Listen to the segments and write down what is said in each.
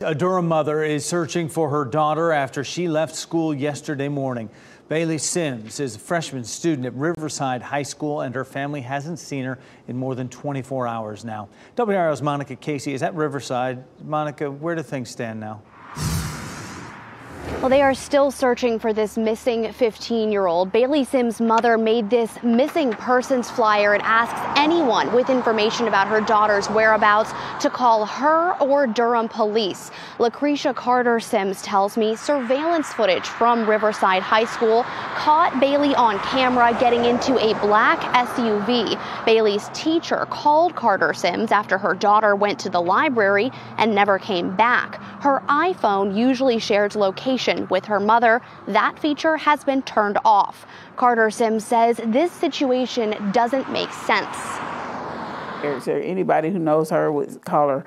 A Durham mother is searching for her daughter after she left school yesterday morning. Baleigh Sims is a freshman student at Riverside High School, and her family hasn't seen her in more than 24 hours now. WRAL's Monica Casey is at Riverside. Monica, where do things stand now? Well, they are still searching for this missing 15 year old. Baleigh Sims' mother made this missing persons flyer and asks anyone with information about her daughter's whereabouts to call her or Durham police. Lucretia Carter Sims tells me surveillance footage from Riverside High School caught Baleigh on camera getting into a black SUV. Baleigh's teacher called Carter Sims after her daughter went to the library and never came back. Her iPhone usually shares location with her mother, that feature has been turned off. Carter Sims says this situation doesn't make sense. Anybody who knows her would call her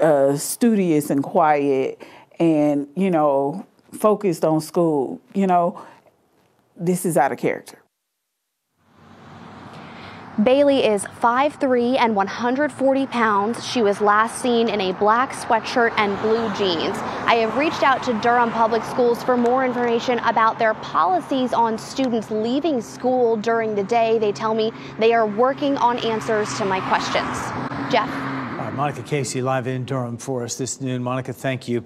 uh, studious and quiet and, you know, focused on school? You know, this is out of character. Baleigh is 5'3 and 140 pounds. She was last seen in a black sweatshirt and blue jeans. I have reached out to Durham Public Schools for more information about their policies on students leaving school during the day. They tell me they are working on answers to my questions. Jeff. Monica Casey live in Durham for us this noon. Monica, thank you.